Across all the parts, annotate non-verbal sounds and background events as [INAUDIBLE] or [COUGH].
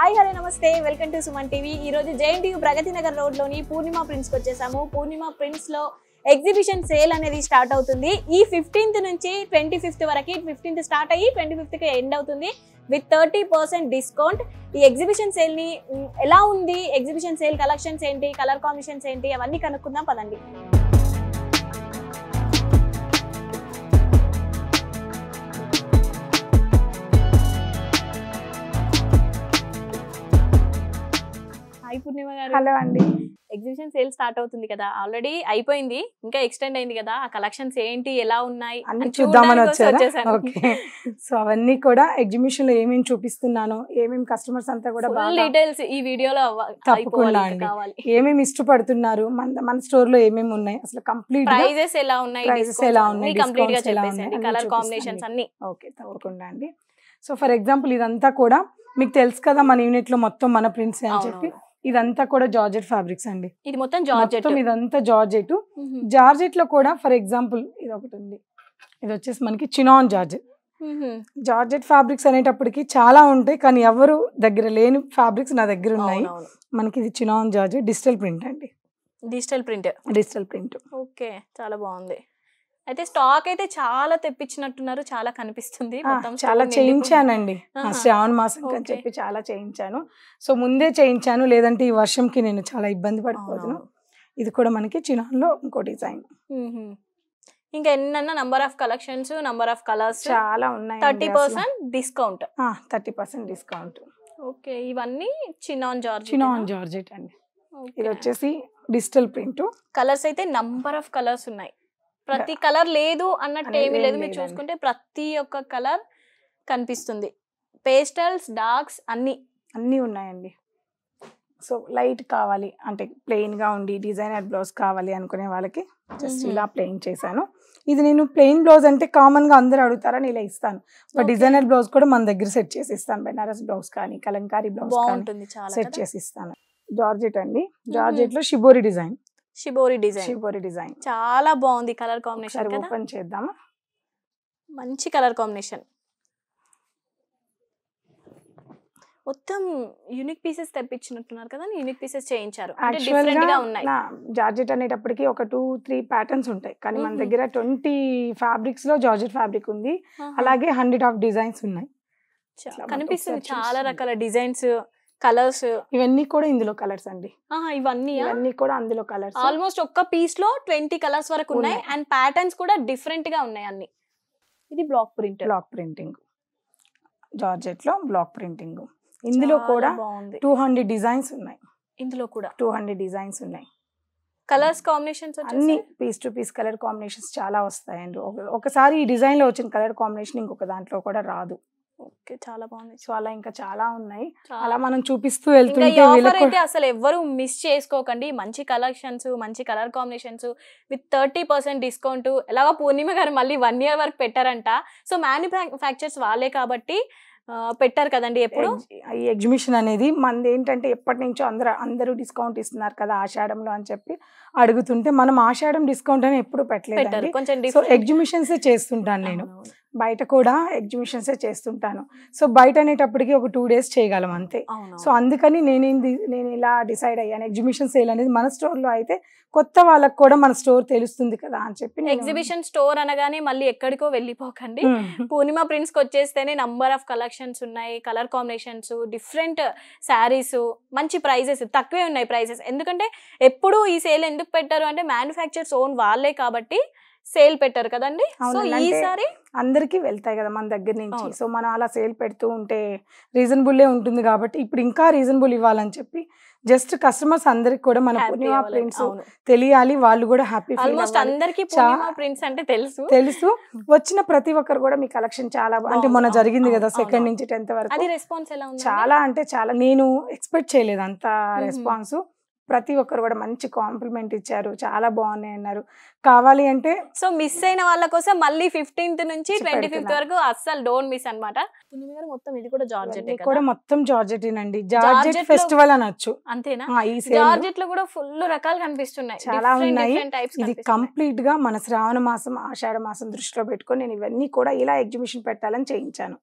Hi hello namaste. Welcome to Suman TV. ఈ రోజు ప్రగతి నగర్ రోడ్లోని పూర్ణిమ ప్రింట్స్కి వచ్చేసాము. పూర్ణిమ ప్రింట్స్లో ఎగ్జిబిషన్ సేల్ అనేది స్టార్ట్ అవుతుంది. ఈ ఫిఫ్టీన్త్ నుంచి ట్వంటీ ఫిఫ్త్ వరకు ఫిఫ్టీన్త్ స్టార్ట్ అయ్యి ట్వంటీ ఫిఫ్త్కి ఎండ్ అవుతుంది విత్ థర్టీ పర్సెంట్ డిస్కౌంట్. ఈ ఎగ్జిబిషన్ సేల్ని ఎలా ఉంది? ఎగ్జిబిషన్ సేల్ కలెక్షన్స్ ఏంటి? కలర్ కాంబినేషన్స్ ఏంటి? అవన్నీ కనుక్కుందాం పదండి. పూర్ణిమ గారు. హలో అండి. ఎగ్జిబిషన్ సేల్ స్టార్ట్ అవుతుంది కదా. ఆల్రెడీ అయిపోయింది. ఇంకా ఎక్స్టెండ్ అయింది కదా. ఆ కలెక్షన్స్ ఏంటి? ఎలా ఉన్నాయి? అన్ని అని చూద్దామని వచ్చారా? వచ్చేసాను. ఓకే. సో అవన్నీ కూడా ఎగ్జిబిషన్లో ఏమేమి చూపిస్తున్నాను ఏమేమి కస్టమర్స్ అంతా కూడా డీటెయిల్స్ ఈ వీడియోలో తప్పకుండా అండి. కావాలి. ఏమేమి ఇష్టపడుతున్నారు? మన మన స్టోర్లో ఏమేమి ఉన్నాయి? అసలు కంప్లీట్ ప్రైజెస్ ఎలా ఉన్నాయి? Prices ఎలా ఉన్నాయి, కంప్లీట్గా ఉన్నాయి, కలర్ కాంబినేషన్స్ అన్ని. ఓకే తప్పకుండా అండి. సో ఫర్ ఎగ్జాంపుల్ ఇదంతా కూడా మీకు తెలుసు కదా మన యూనిట్లో మొత్తం మన ప్రింట్స్ అని చెప్పి. ఇదంతా కూడా జార్జెట్ ఫ్యాబ్రిక్స్ అండి. ఇది మొత్తం జార్జెట్. ఇదంతా జార్జెట్. జార్జెట్లో కూడా ఫర్ ఎగ్జాంపుల్ ఇది ఒకటి ఉంది ఇది వచ్చేసి మనకి చినాన్ జార్జెట్. జార్జెట్ ఫ్యాబ్రిక్స్ అనేటప్పటికి చాలా ఉంటాయి కానీ ఎవరు దగ్గర లేని ఫ్యాబ్రిక్స్ నా దగ్గర ఉన్నాయి. మనకి ఇది చినాన్ జార్జెట్ డిజిటల్ ప్రింట్ అండి. Digital print. Digital print. Okay చాలా బాగుంది. అయితే స్టాక్ అయితే చాలా తెప్పించినట్టున్నారు చాలా కనిపిస్తుంది. మొత్తం చాలా చేయించానండి. శ్రావణ మాసం అని. చెప్పి చాలా చేయించాను. సో ముందే చేయించాను లేదంటే ఈ వర్షంకి నేను చాలా ఇబ్బంది అవునవును. ఇది కూడా మనకి చినాన్లో ఇంకో డిజైన్. ఇంకా ఎన్నన్నా number of collections number of colours చాలా ఉన్నాయి thirty percent discount. Thirty percent discount. Okay. ఇవన్నీ చినాన్ జార్జ్ చినాన్ జార్జెట్ అండి. ఇది వచ్చేసి డిజిటల్ ప్రింట్. కలర్స్ అయితే నంబర్ ఆఫ్ కలర్స్ ఉన్నాయి. ప్రతి కలర్ లేదు అన్నట్టు ఏమీ లేదు మీరు. చూసుకుంటే ప్రతి ఒక్క కలర్ కనిపిస్తుంది. పేస్టల్స్ డార్క్స్ అన్ని. అన్నీ ఉన్నాయండి. సో లైట్ కావాలి. అంటే ప్లెయిన్గా ఉండి డిజైనర్ బ్లౌజ్ కావాలి అనుకునే వాళ్ళకి జస్ట్. ఇలా ప్లెయిన్ చేశాను. ఇది నేను ప్లెయిన్ బ్లౌజ్ అంటే కామన్గా అందరూ అడుగుతారని ఇలా ఇస్తాను. బట్. డిజైనర్ బ్లౌజ్ కూడా మన దగ్గర సెట్ చేసి ఇస్తాను. బెనారస్ బ్లౌజ్ కానీ కలంకారీ బ్లౌజ్ కానీ సెట్ చేసి ఇస్తాను. జార్జెట్ అండి. జార్జెట్లో shibori design. Shibori design shibori design చాలా బాగుంది కలర్ కాంబినేషన్ ఓపెన్ చేద్దామా? మంచి కలర్ కాంబినేషన్. మొత్తం యూనిక్ పీసెస్ తెప్పించినట్టున్నారు కదా యూనిక్ పీసెస్ చేయించారు. జార్జెట్ అనేటప్పటికి ఒక టూ త్రీ ప్యాటర్న్స్ ఉంటాయి. కానీ మన. దగ్గర ట్వంటీ ఫ్యాబ్రిక్స్లో జార్జెట్ ఫ్యాబ్రిక్ ఉంది. అలాగే హండ్రెడ్ ఆఫ్ డిజైన్స్ ఉన్నాయి. కనిపిస్తుంది చాలా. రకాల డిజైన్స్ కలర్స్. ఇవన్నీ కూడా ఇందులో కలర్స్ అండి. ఇవన్నీ ఇవన్నీ కూడా అందులో కలర్స్. ఆల్మోస్ట్ ఒక్క పీస్లో ట్వంటీ కలర్స్ వరకు ఉన్నాయి. అండ్ ప్యాటర్న్స్ కూడా డిఫరెంట్గా ఉన్నాయి అన్ని. ఇది బ్లాక్ ప్రింట్ బ్లాక్ ప్రింటింగ్. జార్జెట్లో బ్లాక్ ప్రింటింగ్. ఇందులో కూడా టూ హండ్రెడ్ డిజైన్స్ ఉన్నాయి. ఇందులో కూడా. టూ హండ్రెడ్ డిజైన్స్ ఉన్నాయి. కలర్స్ కాంబినేషన్స్ అన్ని piece to piece colour combinations చాలా వస్తాయండి. ఒక- ఒకసారి ఈ డిజైన్లో వచ్చిన కలర్ కాంబినేషన్ ఇంకొక దాంట్లో కూడా రాదు. ఓకే చాలా బాగుంది. సో అలా ఇంకా చాలా ఉన్నాయి. చాలా. అలా మనం చూపిస్తూ వెళ్తుంటే ఆఫర్ అయితే అసలు ఎవ్వరు మిస్ చేసుకోకండి. మంచి కలెక్షన్స్ మంచి colour combinations with thirty percent discount ఎలాగో పూర్ణిమ గారు మళ్ళీ వన్ ఇయర్ వరకు పెట్టారంట. సో మ్యానుఫ్యాక్చర్స్ వాళ్ళే కాబట్టి పెట్టారు కదండి ఎప్పుడు? ఈ ఎగ్జిబిషన్ అనేది మనది ఏంటంటే ఎప్పటి నుంచో అందరూ అందరూ డిస్కౌంట్ ఇస్తున్నారు కదా ఆషాఢంలో అని చెప్పి అడుగుతుంటే మనం ఆషాఢం డిస్కౌంట్ అని ఎప్పుడు పెట్టలేదు కొంచెం ఎగ్జిబిషన్స్ చేస్తుంటాను నేను. బయట కూడా ఎగ్జిబిషన్స్ చేస్తుంటాను. సో బయట అనేటప్పటికి ఒక టూ డేస్ చేయగలం అంతే. సో అందుకని నేనేంది నేను ఇలా డిసైడ్ అయ్యాను. ఎగ్జిబిషన్ సేల్ అనేది మన store లో అయితే కొత్త వాళ్ళకి కూడా మన స్టోర్ తెలుస్తుంది కదా అని చెప్పి ఎగ్జిబిషన్ స్టోర్ అనగానే మళ్ళీ ఎక్కడికో వెళ్ళిపోకండి. పూర్ణిమ ప్రింట్స్కి వచ్చేస్తేనే నంబర్ ఆఫ్ కలెక్షన్స్ ఉన్నాయి కలర్ కాంబినేషన్స్ డిఫరెంట్ శారీస్ మంచి ప్రైజెస్ తక్కువే ఉన్నాయి ప్రైజెస్. ఎందుకంటే ఎప్పుడు ఈ సేల్ ఎందుకు పెట్టారు అంటే మ్యానుఫ్యాక్చర్స్ ఓన్ వాళ్ళే కాబట్టి సేల్ పెట్టారు కదండి సో ఈసారి అందరికీ వెళ్తాయి కదా మన దగ్గర నుంచి. సో మనం అలా సేల్ పెడుతూ ఉంటే రీజనబుల్లే ఉంటుంది కాబట్టి ఇప్పుడు ఇంకా రీజనబుల్ ఇవ్వాలని చెప్పి జస్ట్ కస్టమర్స్ అందరికి కూడా మన పూర్ణిమ. ప్రింట్స్. తెలియాలి వాళ్ళు కూడా హ్యాపీ ఆల్మోస్ట్ అందరికి ప్రింట్స్ అంటే తెలుసు తెలుసు వచ్చిన ప్రతి ఒక్కరు కూడా మీ కలెక్షన్ చాలా అంటే. మొన్న జరిగింది కదా సెకండ్. నుంచి టెన్త్ వరకు అది రెస్పాన్స్ ఎలా ఉంది చాలా అంటే చాలా నేను ఎక్స్పెక్ట్ చేయలేదు అంత. రెస్పాన్స్ ప్రతి ఒక్కరు కూడా మంచి కాంప్లిమెంట్ ఇచ్చారు చాలా బాగున్నాయి అన్నారు కావాలి అంటే సో మిస్ అయిన వాళ్ళ కోసం మళ్ళీ ఫిఫ్టీన్త్ నుంచి. ట్వంటీ ఫిఫ్త్ వరకు అస్సలు డోంట్ మిస్ అనమాట మొత్తం ఇది కూడా జార్జెట్ కూడా మొత్తం జార్జెట్ అండి జార్జెట్ ఫెస్టివల్ అనొచ్చు. అంతేనా? జార్జెట్లో కూడా ఫుల్ రకాలు కనిపిస్తున్నాయి. చాలా ఉన్నాయి. టైప్స్ ఇది కంప్లీట్గా మన శ్రావణ మాసం ఆషాఢ మాసం దృష్టిలో పెట్టుకొని నేను ఇవన్నీ కూడా ఇలా ఎగ్జిబిషన్ పెట్టాలని చేయించాను.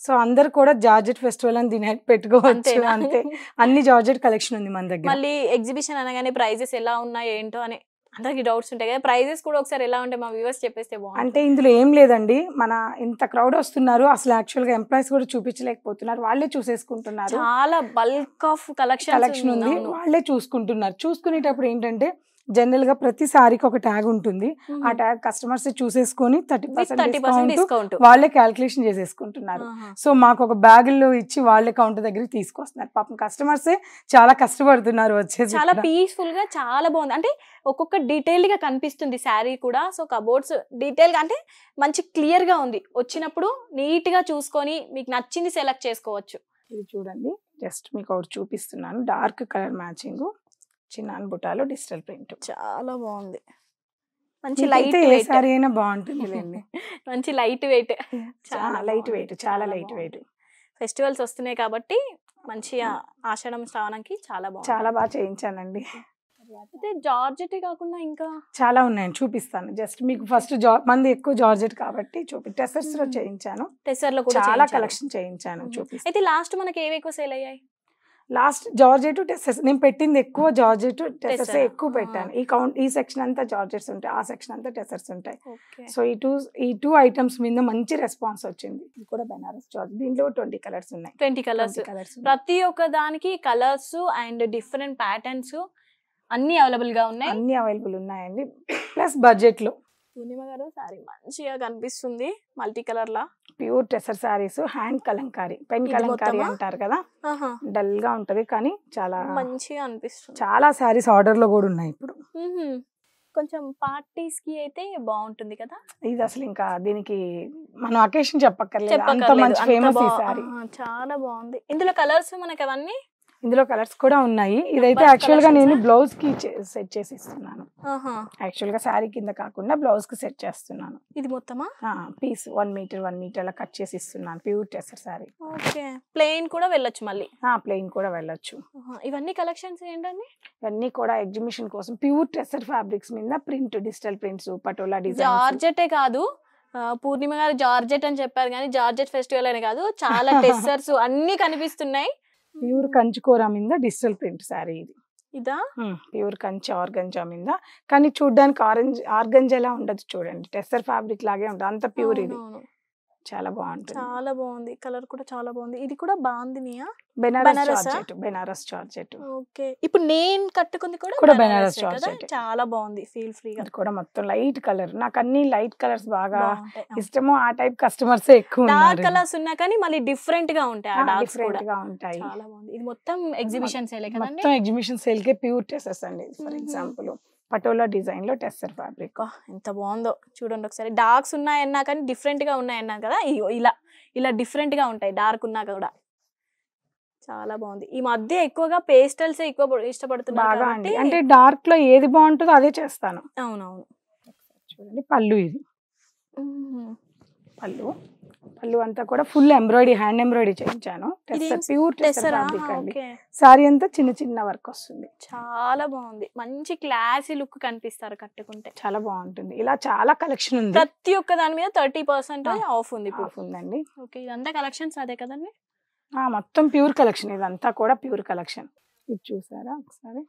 సో అందరు కూడా జార్జెట్ ఫెస్టివల్ అని దీని పెట్టుకోవచ్చు. అంతే. అన్ని జార్జెట్ కలెక్షన్ ఉంది మన దగ్గర. మళ్ళీ ఎగ్జిబిషన్ అనగానే ప్రైజెస్ ఎలా ఉన్నాయి ఏంటో అని అందరికి డౌట్స్ ఉంటాయి కదా. ప్రైజెస్ కూడా ఒకసారి ఎలా ఉంటాయి మా వ్యూవర్స్ చెప్పేస్తే బాగుంటుంది. అంటే ఇందులో ఏం లేదండి. మన ఇంత క్రౌడ్ వస్తున్నారు. అసలు యాక్చువల్గా ఎంప్లాయీస్ కూడా చూపించలేకపోతున్నారు. వాళ్ళే చూసేసుకుంటున్నారు. చాలా బల్క్ ఆఫ్ కలెక్షన్ కలెక్షన్ ఉంది. వాళ్ళే చూసుకుంటున్నారు. చూసుకునేటప్పుడు ఏంటంటే జనరల్గా ప్రతి సారీకి ఒక ట్యాగ్ ఉంటుంది. ఆ ట్యాగ్ కస్టమర్స్ చూసేసుకొని థర్టీ పర్సెంట్ డిస్కౌంట్ వాళ్ళే క్యాల్కులేషన్ చేసేసుకుంటున్నారు. సో మాకు ఒక బ్యాగుల్లో ఇచ్చి వాళ్ళే కౌంటర్ దగ్గరికి తీసుకొస్తున్నారు. పాపం కస్టమర్సే చాలా కష్టపడుతున్నారు వచ్చేసి చాలా. పీస్ఫుల్గా చాలా బాగుంది. అంటే ఒక్కొక్క డీటెయిల్గా కనిపిస్తుంది శారీ కూడా. సో కబోర్డ్స్ డీటెయిల్గా అంటే మంచి క్లియర్గా ఉంది. వచ్చినప్పుడు నీట్గా చూసుకొని మీకు నచ్చింది సెలెక్ట్ చేసుకోవచ్చు. ఇది చూడండి. జస్ట్ మీకు ఒకటి చూపిస్తున్నాను. Dark colour matching. చిన్న బుటాలో డిజిటల్ ప్రింట్. చాలా బాగుంది. మంచి లైట్ వెయిట్. సారీ అయినా బాగుంటుంది లేండి [LAUGHS] మంచి లైట్ వెయిట్. చాలా లైట్ వెయిట్ చాలా లైట్ వెయిట్. ఫెస్టివల్స్ వస్తున్నాయి కాబట్టి మంచిగా ఆషాఢం శ్రావణంకి చాలా బాగుంది. చాలా బాగా చేయించానండి. అయితే జార్జెట్ కాకుండా ఇంకా? చాలా ఉన్నాయండి చూపిస్తాను. జస్ట్ మీకు ఫస్ట్ జాబ్ మంది ఎక్కువ జార్జెట్ కాబట్టి చూపి టెసర్స్లో. చేయించాను. టెసర్లో కూడా చాలా. కలెక్షన్ చేయించాను. చూపిస్తాను. అయితే లాస్ట్ మనకి ఏవి ఎక్కువ సేల్ అయ్యాయి? లాస్ట్ జార్జెట్ టెసర్స్ నేను పెట్టింది ఎక్కువ జార్జెట్ Tessera. ఎక్కువ పెట్టాను. ఈ కౌంట్ ఈ సెక్షన్ అంతా జార్జెట్స్ ఉంటాయి ఆ సెక్షన్ అంతా టెసర్స్ ఉంటాయి. సో ఈ టూ ఈ టూ ఐటమ్స్ మీద మంచి రెస్పాన్స్ వచ్చింది. ఇది కూడా బెనారస్ జార్జ్. దీంట్లో ట్వంటీ కలర్స్ ఉన్నాయి. Twenty colours. కలర్స్ ప్రతి ఒక్క దానికి కలర్స్ అండ్ డిఫరెంట్ ప్యాటర్న్స్ అన్ని అవైలబుల్గా ఉన్నాయి. అన్ని అవైలబుల్ ఉన్నాయండి. ప్లస్ బడ్జెట్లో పూర్ణిమ గారు సారీ మంచిగా కనిపిస్తుంది మల్టీ కలర్ లా pure tussar saris hand kalamkari pen kalamkari? అంటారు కదా? డల్గా ఉంటది కానీ చాలా మంచిగా అనిపిస్తుంది. చాలా సారీస్ ఆర్డర్లో కూడా ఉన్నాయి ఇప్పుడు. కొంచెం పార్టీస్కి అయితే బాగుంటుంది కదా? ఇది అసలు ఇంకా దీనికి మనం అకేషన్ చెప్పక్కర్లేదు. అంత. మంచి ఫేమస్ ఈ సారీ చాలా బాగుంది. ఇందులో కలర్స్ మనకి అవన్నీ ఇందులో కలర్స్ కూడా ఉన్నాయి. ఇదైతే యాక్చువల్గా నేను బ్లౌజ్కి సెట్ చేసి ఇస్తున్నాను యాక్చువల్గా శారీ కింద కాకుండా బ్లౌజ్కి సెట్ చేస్తున్నాను. ఇది మొత్తమా? Piece one metre one metre అలా కట్ చేసి ఇస్తున్నాను pure tussar sari okay. Plain కూడా వెళ్ళొచ్చు మళ్ళీ? ప్లెయిన్ కూడా వెళ్ళొచ్చు. ఇవన్నీ కలెక్షన్స్ ఏంటండి? ఇవన్నీ కూడా ఎగ్జిబిషన్ కోసం ప్యూర్ టెసర్ ఫ్యాబ్రిక్స్ మీద print digital prints patola design georgette కాదు. పూర్ణిమ గారు జార్జెట్ అని చెప్పారు కానీ జార్జెట్ ఫెస్టివల్ అని కాదు. చాలా [LAUGHS] టెస్టర్స్ అన్ని కనిపిస్తున్నాయి. ప్యూర్ కంచుకోర మీద డిజిటల్ ప్రింట్ శారీ ఇది. ఇదా? ప్యూర్ కంచి ఆర్గంజా మీద. కానీ చూడడానికి ఆరెంజ్ ఆర్గంజాలా ఉండదు చూడండి. టెస్టర్ ఫ్యాబ్రిక్ లాగే ఉంటుంది. అంత ప్యూర్ ఇది. చాలా బాగుంటుంది చాలా బాగుంది కలర్ కూడా చాలా బాగుంది ఇది కూడా బాగుందినియా బెనారస్ బనారసా? జార్జెట్. బెనారస్ జార్జెట్. ఓకే. ఇప్పుడు నేను కట్టుకుంది కూడా కూడా బనారస్ జార్జెట్. చాలా బాగుంది ఫీల్ ఫ్రీగా. కూడా మొత్తం లైట్ కలర్. నాకు అన్ని లైట్ కలర్స్ బాగా ఇష్టము. ఆ టైప్ కస్టమర్స్ ఎక్కువ డార్క్ కలర్స్ ఉన్నా కానీ మళ్ళీ డిఫరెంట్గా ఉంటాయి ఆ డార్క్స్ కూడా. డిఫరెంట్గా ఉంటాయి. చాలా బాగుంది ఇది మొత్తం ఎగ్జిబిషన్ సేలే కదండి? మొత్తం ఎగ్జిబిషన్ సేల్ కే ప్యూర్ టెసర్స్ అండి. ఫర్. ఎగ్జాంపుల్. పటోలా డిజైన్లో టెస్టర్ ఫ్యాబ్రిక్ ఎంత బాగుందో. చూడండి ఒకసారి. డార్క్స్ ఉన్నాయన్నా కానీ డిఫరెంట్గా ఉన్నాయన్నా కదా ఇలా ఇలా డిఫరెంట్గా ఉంటాయి. డార్క్ ఉన్నా కూడా. చాలా బాగుంది. ఈ మధ్య ఎక్కువగా పేస్టల్స్ ఎక్కువ ఇష్టపడుతున్నారు అంటే డార్క్లో ఏది బాగుంటుందో అదే చేస్తాను. అవునవును. చూడండి పళ్ళు ఇది. పళ్ళు. పళ్ళు అంతా కూడా ఫుల్ ఎంబ్రాయిడరీ హ్యాండ్ ఎంబ్రాయిడరీ చేయించాను. ప్యూర్ సారీ అంతా చిన్న చిన్న వర్క్ వస్తుంది. చాలా బాగుంది. మంచి క్లాసీ లుక్ కనిపిస్తారు కట్టుకుంటే. చాలా బాగుంటుంది. ఇలా చాలా కలెక్షన్ ఉంది. ప్రతి ఒక్క దాని మీద థర్టీ పర్సెంట్. ఆఫ్ ఉంది ఆఫ్ ఉందండి. ఓకే ఇదంతా కలెక్షన్స్ అదే కదండి? మొత్తం ప్యూర్ కలెక్షన్ ఇదంతా కూడా ప్యూర్ కలెక్షన్ ఇది చూసారా ఒకసారి?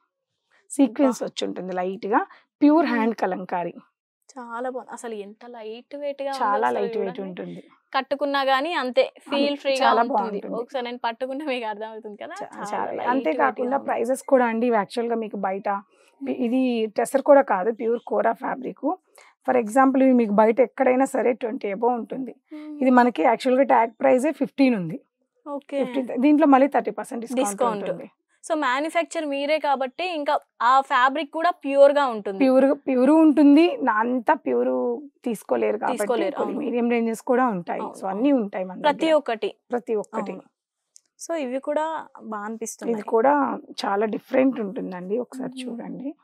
సీక్వెన్స్ వచ్చి ఉంటుంది లైట్గా. ప్యూర్. హ్యాండ్ కలంకారీ. చాలా బాగుంది. అసలు ఎంత లైట్ వెయిట్గా చాలా లైట్ వెయిట్. ఉంటుంది. కట్టుకున్నా గానీ అంతే ఫీల్ ఫ్రీగా చాలా ఉంటుంది. బాగుంటుంది. ఒకసారి నేను పట్టుకుంటే మీకు అర్థమవుతుంది కదా? చాలా గా ఉంది. ప్రైజెస్ కూడా అండి. యాక్చువల్గా మీకు బయట ఇది టెసర్ కూడా కాదు pure kora fabric. For example ఇవి మీకు బయట ఎక్కడైనా సరే ట్వంటీ అబో ఉంటుంది. ఇది మనకి యాక్చువల్గా ట్యాగ్ ప్రైస్ ఫిఫ్టీన్ ఉంది. ఓకే. ఫిఫ్టీన్ దీంట్లో మళ్ళీ థర్టీ పర్సెంట్. డిస్కౌంట్. ఉంటుంది. సో మ్యానుఫ్యాక్చర్ మీరే కాబట్టి ఇంకా ఆ ఫ్యాబ్రిక్ కూడా ప్యూర్గా ఉంటుంది. ప్యూర్ ప్యూర్ ఉంటుంది. నా అంతా ప్యూర్ తీసుకోలేరు. మీడియం రేంజెస్ కూడా ఉంటాయి. సో అన్ని ఉంటాయి ప్రతి. ఒక్కటి. ప్రతి ఒక్కటి. సో ఇవి కూడా బాగా అనిపిస్తుంది ఇది కూడా చాలా డిఫరెంట్ ఉంటుందండి. ఒకసారి. చూడండి.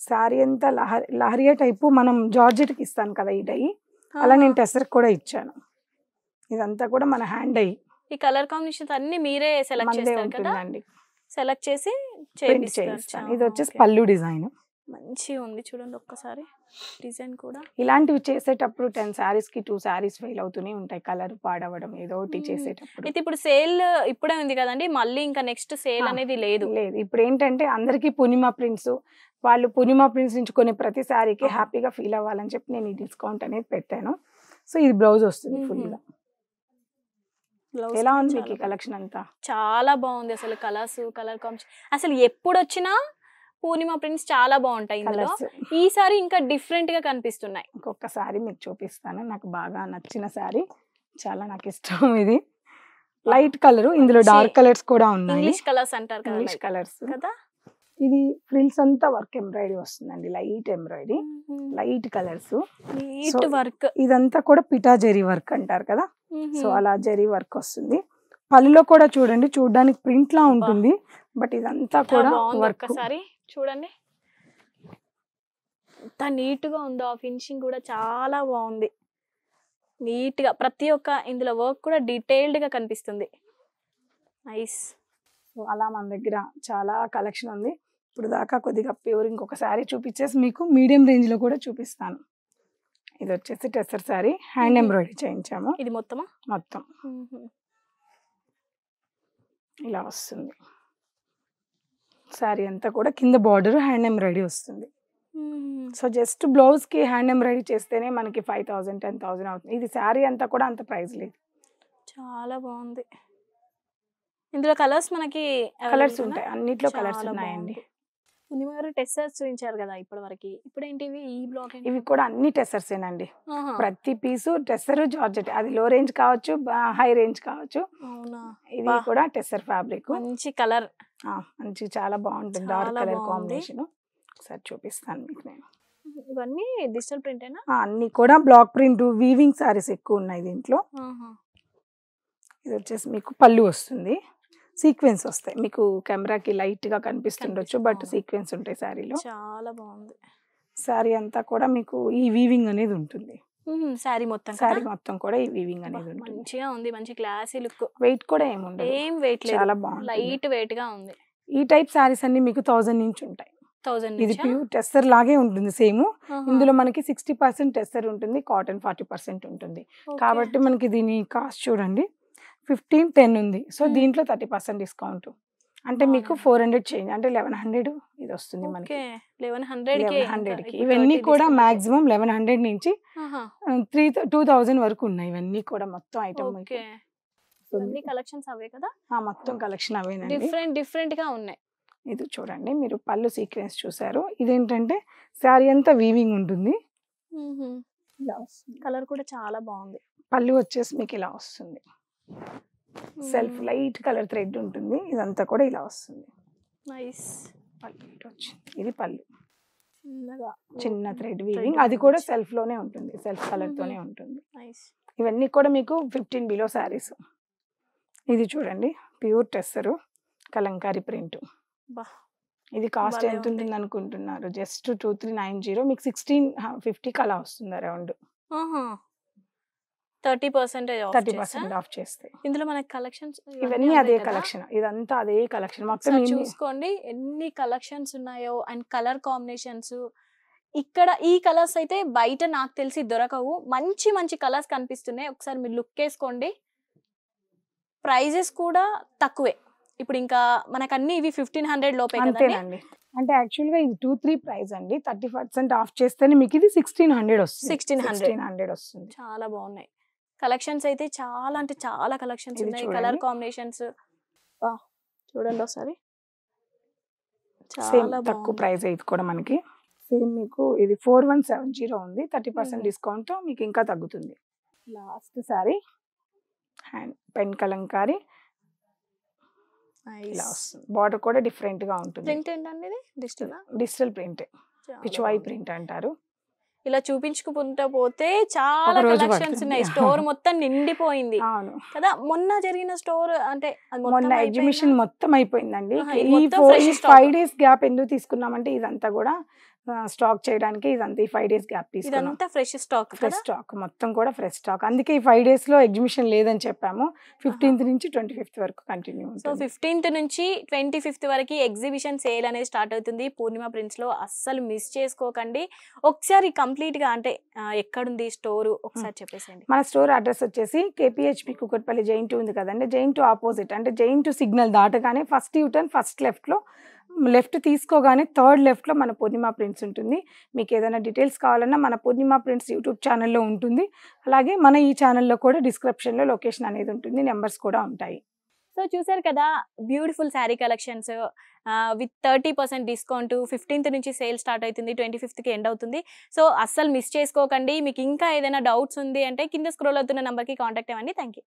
శారీ అంతా లహరి లహరియా టైపు మనం జార్జెట్కి ఇస్తాను కదా ఈ డై. అలా నేను టెసర్ కూడా ఇచ్చాను. ఇదంతా కూడా మన హ్యాండ్ డై. ఈ కలర్ కాంబినేషన్స్ అన్ని మీరే సెలెక్ట్ చేస్తారు కదా? సెలెక్ట్ చేసి ఇది వచ్చేసి. పళ్ళు డిజైన్. మంచిగా ఉంది చూడండి ఒక్కసారి. డిజైన్ కూడా. ఇలాంటివి చేసేటప్పుడు టెన్ శారీస్కి టూ శారీస్ ఫెయిల్ అవుతూనే ఉంటాయి. కలర్ పాడవడం ఏదో ఒకటి. చేసేటప్పుడు. అయితే ఇప్పుడు సేల్ ఇప్పుడే ఉంది కదండి. మళ్ళీ ఇంకా నెక్స్ట్ సేల్ అనేది లేదు. లేదు. ఇప్పుడు ఏంటంటే అందరికీ పూర్ణిమ ప్రింట్స్ వాళ్ళు పూర్ణిమ ప్రింట్స్ నుంచి కొనే ప్రతి శారీకి. హ్యాపీగా ఫీల్ అవ్వాలని చెప్పి నేను ఈ డిస్కౌంట్ అనేది పెట్టాను. సో ఇది బ్లౌజ్ వస్తుంది మ్మ్. ఎలా ఉంది మీకు. కలెక్షన్ అంతా? చాలా బాగుంది అసలు కలర్స్ కలర్ కాంబినేషన్ అసలు ఎప్పుడు వచ్చినా పూర్ణిమ ప్రింట్స్ చాలా బాగుంటాయి ఇందులో. ఈసారి ఇంకా డిఫరెంట్గా కనిపిస్తున్నాయి. ఇంకొక శారీ మీకు చూపిస్తాను. నాకు బాగా నచ్చిన శారీ చాలా నాకు ఇష్టం ఇది. లైట్ కలర్ ఇందులో డార్క్ కలర్స్ కూడా ఉన్నాయి. ఇంగ్లీష్ కలర్స్ అంటారు కదా ఇంగ్లీష్. కలర్స్ కదా? ఇది ఫ్రిల్స్ అంతా వర్క్ ఎంబ్రాయిడరీ వస్తుందండి. Light embroidery light colours work ఇదంతా కూడా పిటా జెరీ వర్క్ అంటారు కదా? సో అలా జెరీ వర్క్ వస్తుంది. పళ్ళులో కూడా చూడండి చూడడానికి ప్రింట్ లా ఉంటుంది. బట్ ఇదంతా కూడా వర్క్. ఒక్కసారి చూడండి. ఎంత నీట్గా ఉందో. ఆ ఫినిషింగ్ కూడా చాలా బాగుంది. నీట్గా ప్రతి ఒక్క ఇందులో వర్క్ కూడా డీటెయిల్డ్గా కనిపిస్తుంది. నైస్. సో అలా మన దగ్గర చాలా కలెక్షన్ ఉంది. ఇప్పుడు దాకా కొద్దిగా ప్యూర్ ఇంకొక శారీ చూపించేసి మీకు మీడియం రేంజ్లో కూడా చూపిస్తాను. ఇది వచ్చేసి టెసర్ శారీ హ్యాండ్. ఎంబ్రాయిడరీ చేయించాము. ఇది మొత్తమా? మొత్తం. ఇలా వస్తుంది. శారీ అంతా కూడా కింద బార్డర్ హ్యాండ్ ఎంబ్రాయిడరీ వస్తుంది. సో జస్ట్ బ్లౌజ్కి హ్యాండ్ ఎంబ్రాయిడరీ చేస్తేనే మనకి ఫైవ్ థౌసండ్ టెన్ థౌసండ్ అవుతుంది. ఇది శారీ అంతా కూడా అంత ప్రైస్ లేదు. చాలా బాగుంది. ఇందులో కలర్స్ మనకి కలర్స్ ఉంటాయి? అన్నిట్లో కలర్స్ ఉన్నాయండి. పూర్ణిమ గారు టెస్టర్స్ చూపించారు కదా ఇప్పటి వరకు ఇప్పుడు ఏంటి? ఇవి ఈ బ్లాక్ ఇవి కూడా అన్ని టెసర్సేనండి ప్రతి పీసు టెసర్ జార్జెట్ అది లో రేంజ్ కావచ్చు హై రేంజ్ కావచ్చు. ఇది. కూడా టెసర్ ఫ్యాబ్రిక్ మంచి కలర్ మంచి చాలా బాగుంటుంది. Dark colour. కాంబినేషన్ ఒకసారి చూపిస్తాను మీకు నేను. ఇవన్నీ డిజిటల్ ప్రింటేనా ఆ, అన్ని కూడా బ్లాక్ ప్రింట్ వీవింగ్ సారీస్ ఎక్కువ ఉన్నాయి దీంట్లో. ఇది వచ్చేసి మీకు పళ్ళు వస్తుంది. సీక్వెన్స్ వస్తాయి. మీకు కెమెరాకి లైట్గా కనిపిస్తుండొచ్చు బట్. సీక్వెన్స్ ఉంటాయి శారీలో. చాలా బాగుంది. శారీ అంతా కూడా మీకు ఈ వీవింగ్ అనేది ఉంటుంది. శారీ మొత్తం శారీ? మొత్తం కూడా ఈ వీవింగ్ అనేది ఉంటుంది. మంచిగా ఉంది. మంచి క్లాసీ లుక్. వెయిట్ కూడా ఏముండదు ఏం వెయిట్ లేదు. చాలా బాగుంటుంది. లైట్ వెయిట్గా ఉంది. ఈ టైప్ శారీస్ అన్ని మీకు థౌసండ్ నుంచి ఉంటాయి. ఇది ప్యూర్ టెస్టర్ లాగే ఉంటుంది సేమ్. ఇందులో మనకి సిక్స్టీ పర్సెంట్ టెస్టర్ ఉంటుంది కాటన్ ఫార్టీ పర్సెంట్ ఉంటుంది. కాబట్టి మనకి దీని కాస్ట్ చూడండి. ఫిఫ్టీన్ టెన్ ఉంది. సో. దీంట్లో థర్టీ పర్సెంట్ డిస్కౌంట్. అంటే మీకు. ఫోర్ హండ్రెడ్ చేంజ్ అంటే లెవెన్ హండ్రెడ్ ఇది వస్తుంది మనకి. లెవెన్ హండ్రెడ్ హండ్రెడ్కి ఇవన్నీ కూడా మాక్సిమం లెవెన్ హండ్రెడ్ నుంచి త్రీ టూ థౌజండ్ వరకు ఉన్నాయి ఇవన్నీ కూడా మొత్తం ఐటమ్ కలెక్షన్స్ అవే కదా? మొత్తం కలెక్షన్ అవేనండి. డిఫరెంట్ డిఫరెంట్గా ఉన్నాయి. ఇది చూడండి మీరు పళ్ళు సీక్వెన్స్ చూసారు. ఇదేంటంటే శారీ అంతా వీవింగ్ ఉంటుంది. కలర్ కూడా చాలా బాగుంది. పళ్ళు వచ్చేసి మీకు ఇలా వస్తుంది. సెల్ఫ్ లైట్ కలర్ థ్రెడ్ ఉంటుంది. ఇదంతా కూడా ఇలా వస్తుంది. నైస్. పళ్ళు వచ్చింది ఇది పళ్ళు. చిన్నగా. చిన్న థ్రెడ్ వీవింగ్. అది కూడా. సెల్ఫ్లోనే ఉంటుంది. సెల్ఫ్ కలర్ తోనే. ఉంటుంది. ఇవన్నీ కూడా మీకు ఫిఫ్టీన్ బిలో శారీస్. ఇది చూడండి. ప్యూర్ టెస్సరు. కలంకారీ ప్రింట్. ఇది కాస్ట్ ఎంత. ఉంటుంది అనుకుంటున్నారు just two three nine zero. మీకు సిక్స్టీన్ ఫిఫ్టీకి అలా వస్తుంది around. Thirty percentage thirty percent off చేస్తే. ఇందులో మనకి కలెక్షన్స్ ఇవన్నీ అదే కలెక్షన్ ఇదంతా అదే కలెక్షన్ మొత్తం చూసుకోండి ఎన్ని కలెక్షన్స్ ఉన్నాయో అండ్ కలర్ కాంబినేషన్స్ ఇక్కడ ఈ కలర్స్ అయితే బయట నాకు తెలిసి దొరకవు. మంచి మంచి కలర్స్ కనిపిస్తున్నాయి. ఒకసారి మీరు లుక్ వేసుకోండి. ప్రైజెస్ కూడా తక్కువే. ఇప్పుడు ఇంకా మనకు అన్ని ఇవి ఫిఫ్టీన్ హండ్రెడ్ లోపే అంతేనండి. అంటే యాక్చువల్గా ఇది టూ త్రీ ప్రైస్ అండి. థర్టీ పర్సెంట్ ఆఫ్ చేస్తేనే మీకు ఇది సిక్స్టీన్ హండ్రెడ్ వస్తుంది. 1600. సిక్స్టీన్ హండ్రెడ్ వస్తుంది. చాలా బాగున్నాయి. కలెక్షన్స్ అయితే చాలా అంటే చాలా కలెక్షన్స్ ఉన్నాయి. Colour combinations. చూడండి ఒకసారి. సేమ్ తక్కువ ప్రైస్ ఇది కూడా మనకి. సేమ్ మీకు ఇది ఫోర్ వన్ సెవెన్ జీరో ఉంది. Thirty percent. డిస్కౌంట్ మీకు ఇంకా తగ్గుతుంది. Last sari. Hand pen kalamkari. ఇలా వస్తుంది. బార్డర్ కూడా డిఫరెంట్గా ఉంటుంది. ప్రింట్ ఏంటండి ఇది? Digital? Digital print. Pichwai print అంటారు. ఇలా చూపించుకుంటూ పోతే చాలా కలెక్షన్స్. ఉన్నాయి స్టోర్ మొత్తం నిండిపోయింది కదా మొన్న జరిగిన స్టోర్ అంటే మొన్న? ఎగ్జిబిషన్ మొత్తం అయిపోయిందండి ఈ. ఫైవ్ డేస్ గ్యాప్ ఎందుకు తీసుకున్నామంటే ఇదంతా కూడా స్టాక్ చేయడానికి ఇదంతా ఈ ఫైవ్ డేస్ గ్యాప్ ఇదంతా ఫ్రెష్ స్టాక్ ఫ్రెష్ స్టాక్ మొత్తం కూడా ఫ్రెష్ స్టాక్ అందుకే ఈ ఫైవ్ డేస్లో ఎగ్జిబిషన్ లేదని చెప్పాము. ఫిఫ్టీన్త్ నుంచి ట్వంటీ ఫిఫ్త్ వరకు కంటిన్యూ సో ఫిఫ్టీన్త్ నుంచి ట్వంటీ ఫిఫ్త్ వరకు ఎగ్జిబిషన్ సేల్ అనేది స్టార్ట్ అవుతుంది. పూర్ణిమ ప్రింట్స్లో అస్సలు మిస్ చేసుకోకండి. ఒకసారి కంప్లీట్గా అంటే ఎక్కడుంది స్టోర్ ఒకసారి చెప్పేసేయండి. మన స్టోర్ అడ్రస్ వచ్చేసి కేపీహెచ్పి కుకట్పల్లి జైన్ టూ ఉంది కదండి. జైన్ టూ ఆపోజిట్ అంటే జైన్ టూ సిగ్నల్ దాటగానే ఫస్ట్ యూటర్న్ ఫస్ట్ లెఫ్ట్లో లెఫ్ట్ తీసుకోగానే థర్డ్ లెఫ్ట్లో మన పూర్ణిమ ప్రింట్స్ ఉంటుంది. మీకు ఏదైనా డీటెయిల్స్ కావాలన్నా మన పూర్ణిమ ప్రింట్స్ యూట్యూబ్ ఛానల్లో ఉంటుంది. అలాగే మన ఈ ఛానల్లో కూడా డిస్క్రిప్షన్లో లొకేషన్ అనేది ఉంటుంది. నెంబర్స్ కూడా ఉంటాయి. సో చూసారు కదా beautiful sari collections. With thirty percent discount. Fifteenth నుంచి సేల్ స్టార్ట్ అవుతుంది. ట్వంటీ ఫిఫ్త్కి ఎండ్ అవుతుంది. సో అస్సలు మిస్ చేసుకోకండి. మీకు ఇంకా ఏదైనా డౌట్స్ ఉంది అంటే కింద స్క్రోల్ అవుతున్న నెంబర్కి కాంటాక్ట్ అవ్వండి. Thank you.